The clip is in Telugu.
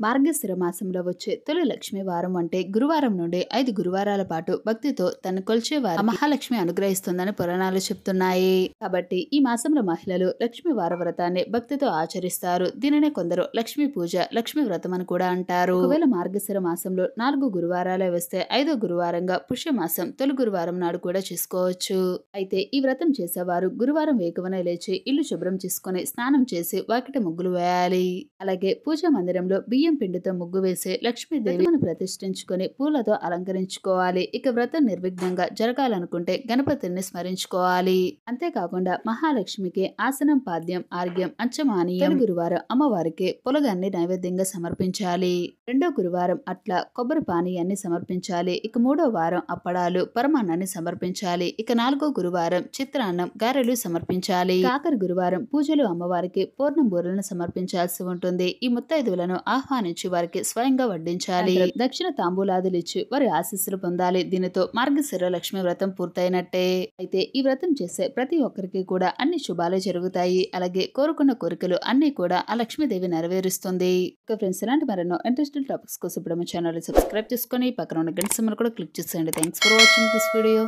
మార్గశిర మాసంలో వచ్చే తొలి లక్ష్మి వారం అంటే గురువారం నుండి ఐదు గురువారాల పాటు భక్తితో తను కొలిచేవారు మహాలక్ష్మి అనుగ్రహిస్తుందని పురాణాలు చెప్తున్నాయి. కాబట్టి ఈ మాసంలో మహిళలు లక్ష్మి వార వ్రతాన్ని భక్తితో ఆచరిస్తారు. దీనినే కొందరు లక్ష్మీ పూజ లక్ష్మీ వ్రతం అని కూడా అంటారు. ఒకవేళ మార్గశిర మాసంలో నాలుగు గురువారాలే వస్తే ఐదో గురువారంగా పుష్యమాసం తొలి గురువారం నాడు కూడా చేసుకోవచ్చు. అయితే ఈ వ్రతం చేసేవారు గురువారం వేకువనే లేచి ఇల్లు శుభ్రం చేసుకుని స్నానం చేసి వాకిట ముగ్గులు వేయాలి. అలాగే పూజా మందిరంలో బియ్యం పిండితో ముగ్గు వేసి లక్ష్మీదేవిని ప్రతిష్ఠించుకొని పూలతో అలంకరించుకోవాలి. ఇక వ్రతం నిర్విఘ్నంగా జరగాలనుకుంటే గణపతిని స్మరించుకోవాలి. అంతేకాకుండా మహాలక్ష్మికి ఆసనం పాద్యం ఆర్గ్యం అంచమానీయం గురువారం అమ్మవారికి పొలగాన్ని నైవేద్యంగా సమర్పించాలి. రెండో గురువారం అట్లా కొబ్బరి పానీయాన్ని సమర్పించాలి. ఇక మూడో వారం అప్పడాలు పరమాన్నాన్ని సమర్పించాలి. ఇక నాలుగో గురువారం చిత్రాన్నం గారెలు సమర్పించాలి. ఆఖరి గురువారం పూజలు అమ్మవారికి పూర్ణం బూరెలను సమర్పించాల్సి ఉంటుంది. ఈ ముత్తైదువులను ఆహ్వానించి వారికి స్వయంగా వడ్డించాలి. దక్షిణ తాంబూలాదులు ఇచ్చి వారి ఆశీస్సులు పొందాలి. దీనితో మార్గశిర లక్ష్మి వ్రతం పూర్తయినట్టే. అయితే ఈ వ్రతం చేసే ప్రతి ఒక్కరికి కూడా అన్ని శుభాలే జరుగుతాయి. అలాగే కోరుకున్న కోరికలు అన్ని కూడా ఆ లక్ష్మీదేవి నెరవేరుస్తుంది. ఇక ఫ్రెండ్స్ ఇలాంటి మరెన్నో ఇంట్రెస్టింగ్ టాపిక్స్ కోసం ఇప్పుడు మా ఛానల్ సబ్స్క్రైబ్ చేసుకొని పక్కన ఉన్న గంట సింబల్ కూడా క్లిక్ చేసేయండి. Thanks for watching this video.